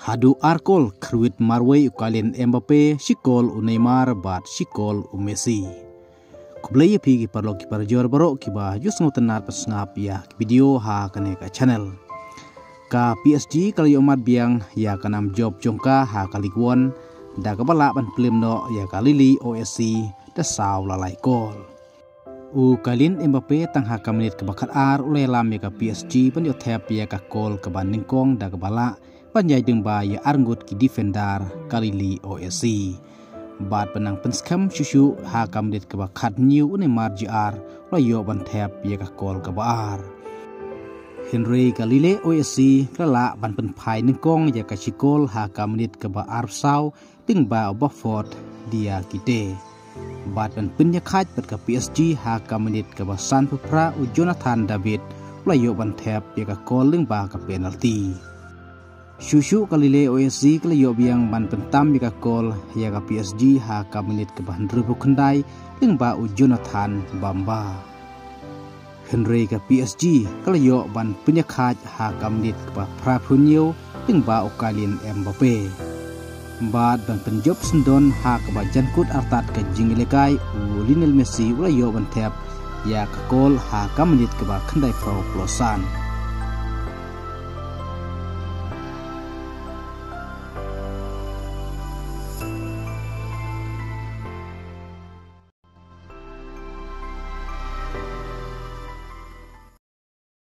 hadu arkol kruit marway ukalin Mbappe shikol u Neymar bat shikol u Messi kublai pi ki parlo ki parjor baro ki ba jus ngotenar pesngap ya video ha kane ka channel. Ka PSG kali umat biang ya kanam job jongka ha kali kwon da ka ban film no ya kali li OSC da saw lalai kol. U kalin Mbappe tang ha kaminit ke bakat ar ule lam ya ka PSG pan yo thep ya ka kol ke ban ningkong da ka panjai deng ba ya arngut ki defender kali li OSC bat penang penskam shushu ha kamdit ke khat new une marji ar lo yo ban thep ye ka kol ka bar Henry Galile OSC kala ban pen phai ning kong ya ka chikol ha kamdit ke ba ar sau ting ba Bufford dia kite bat pen pen ya khat pat ka PSG ha kamdit ke ba San Pra u Jonathan David lo yo ban thep ye ka kol ling ba ka penalty Shushu kalile OSC kala yo biang ban pentam bika kol ya ka PSG ha ka menit ke bahan rubu kendai ling ba u Jonathan Bamba. Henry ka PSG kala yo ban penyakhaj ha ka menit ke ba Prapunyo ling ba u kalin Mbappe. Bad ban penjob sendon ha ka ba jankut artat ke jingilekai u Lionel Messi wala yo ban tep ya ka kol ha ka menit ke ba kendai pro plosan.